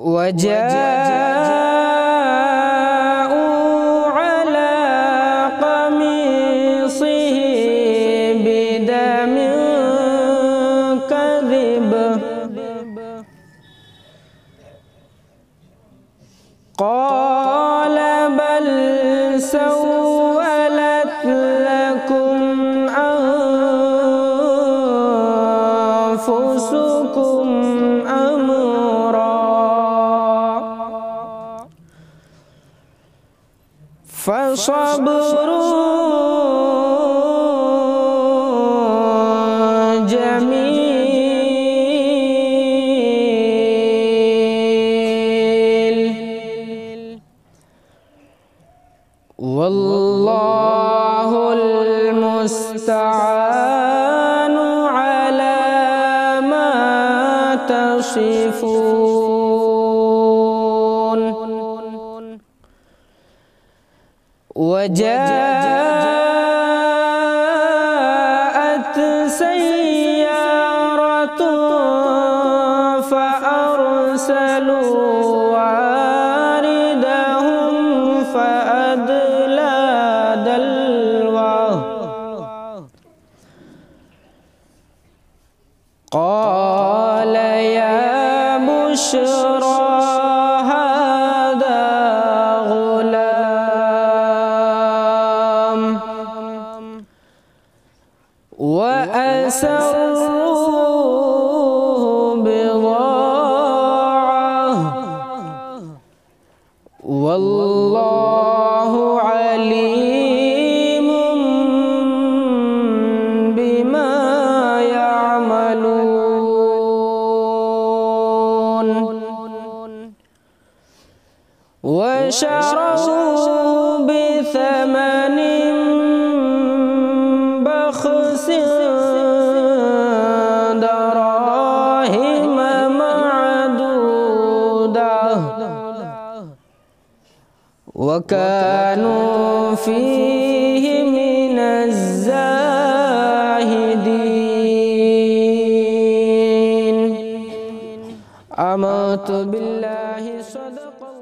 وجاءوا على قميصه بدم كذب. قال بل سولت لكم أنفسكم أمرا. فصبر. جميل. والله المستعان على ما تصفون. وجاءت سيارة فأرسلوا واردهم فأدلى دلوه. قال يا بشرى وأسروه بضاعة. والله عليم بما يعملون. وشروا بثمن وكانوا فيه من الزاهدين. آمنت بالله صدق الله